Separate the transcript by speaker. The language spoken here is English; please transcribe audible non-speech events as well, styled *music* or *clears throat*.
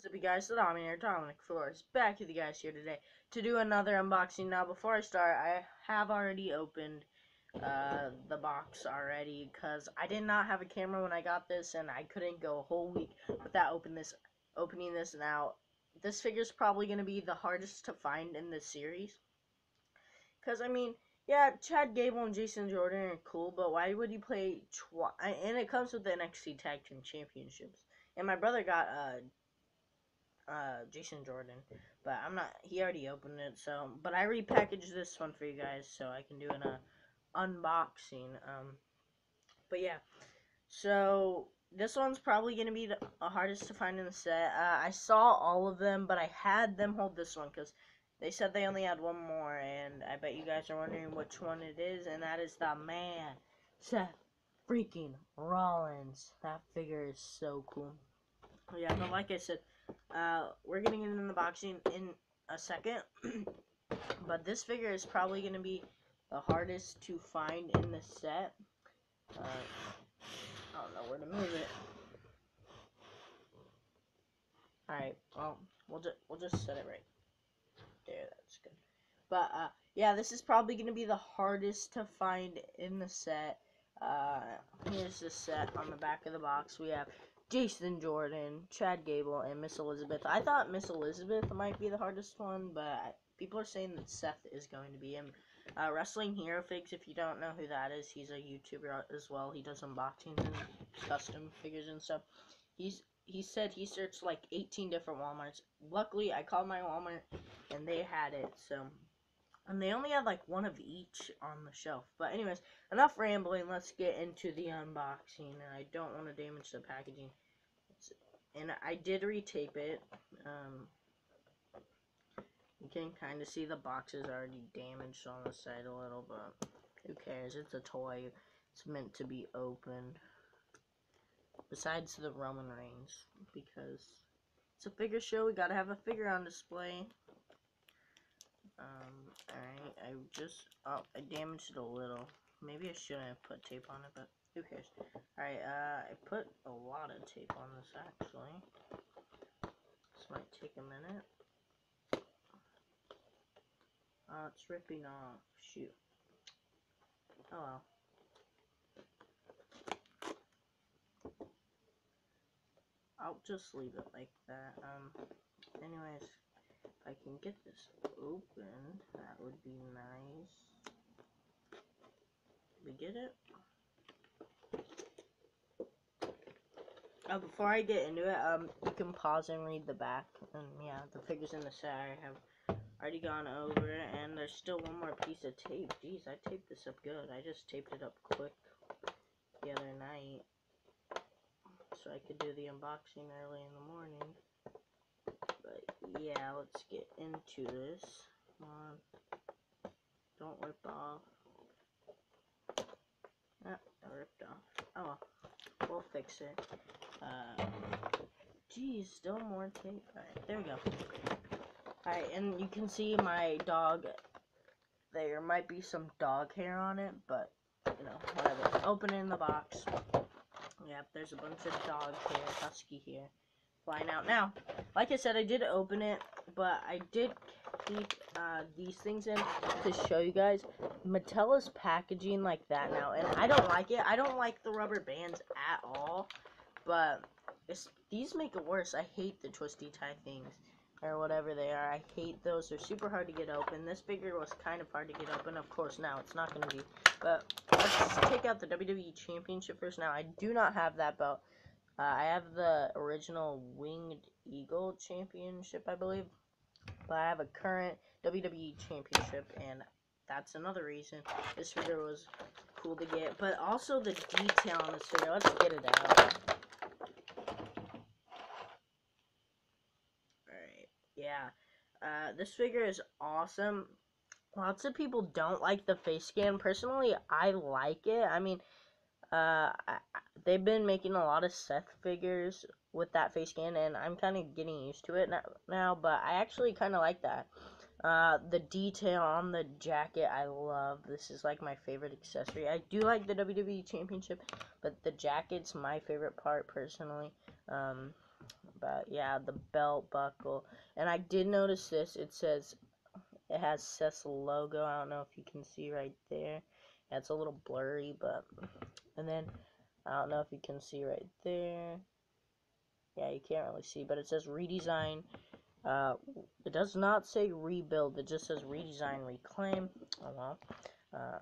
Speaker 1: What's up, you guys? The Dominator Dominic Flores back with you guys here today to do another unboxing. Now, before I start, I have already opened uh, the box already because I did not have a camera when I got this, and I couldn't go a whole week without open this, opening this. Now, this figure is probably going to be the hardest to find in this series because I mean, yeah, Chad Gable and Jason Jordan are cool, but why would you play twice? And it comes with the NXT Tag Team Championships. And my brother got uh, uh, Jason Jordan, but I'm not. He already opened it, so. But I repackaged this one for you guys, so I can do an uh, unboxing. Um, but yeah, so this one's probably gonna be the hardest to find in the set. Uh, I saw all of them, but I had them hold this one because they said they only had one more, and I bet you guys are wondering which one it is, and that is the man, Seth freaking Rollins. That figure is so cool. Yeah, but like I said, uh, we're getting into the boxing in a second. *clears throat* but this figure is probably going to be the hardest to find in the set. Uh, I don't know where to move it. Alright, well, we'll, ju we'll just set it right there. That's good. But, uh, yeah, this is probably going to be the hardest to find in the set. Uh, here's the set on the back of the box. We have Jason Jordan, Chad Gable, and Miss Elizabeth. I thought Miss Elizabeth might be the hardest one, but people are saying that Seth is going to be him. Uh, Wrestling Hero Figs, if you don't know who that is, he's a YouTuber as well. He does unboxings and custom figures and stuff. He's he said he searched like 18 different Walmarts. Luckily, I called my Walmart and they had it. So, and they only had like one of each on the shelf. But anyways, enough rambling. Let's get into the unboxing. And I don't want to damage the packaging and I did retape it. Um, you can kind of see the box is already damaged on the side a little, but who cares? It's a toy. It's meant to be opened. Besides the Roman Reigns, because it's a figure show, we gotta have a figure on display. Um, alright, I just, oh, I damaged it a little. Maybe I shouldn't have put tape on it, but who cares? Alright, uh, I put a lot of tape on this, actually. This might take a minute. Oh, it's ripping off. Shoot. Oh well. I'll just leave it like that. Um, anyways, if I can get this open, that would be nice. Did we get it? Uh, before I get into it, um, you can pause and read the back. And yeah, the figures in the set I have already gone over, and there's still one more piece of tape. Jeez, I taped this up good. I just taped it up quick the other night, so I could do the unboxing early in the morning. Yeah, let's get into this. Don't rip off. Ah, I ripped off. Oh, we'll fix it. Uh, geez, still more tape. Alright, there we go. Alright, and you can see my dog. There might be some dog hair on it, but, you know, whatever. Opening the box. Yep, there's a bunch of dog hair, husky hair, flying out. Now, like I said, I did open it, but I did keep uh, these things in to show you guys. Mattel is packaging like that now, and I don't like it. I don't like the rubber bands at all. But these make it worse. I hate the twisty tie things or whatever they are. I hate those. They're super hard to get open. This figure was kind of hard to get open. Of course, now it's not going to be. But let's take out the WWE Championship first. Now, I do not have that belt. Uh, I have the original Winged Eagle Championship, I believe. But I have a current WWE Championship, and that's another reason this figure was cool to get. But also the detail on this figure. Let's get it out. Alright, yeah. Uh, this figure is awesome. Lots of people don't like the face scan. Personally, I like it. I mean, uh, I, they've been making a lot of Seth figures with that face scan, and I'm kind of getting used to it now, but I actually kind of like that. Uh, the detail on the jacket, I love. This is like my favorite accessory. I do like the WWE Championship, but the jacket's my favorite part personally. Um, But yeah, the belt buckle. And I did notice this. It says it has Cecil logo. I don't know if you can see right there. It's a little blurry, but and then I don't know if you can see right there. Yeah, you can't really see, but it says redesign. Uh, it does not say rebuild. It just says redesign, reclaim. Oh well. Uh,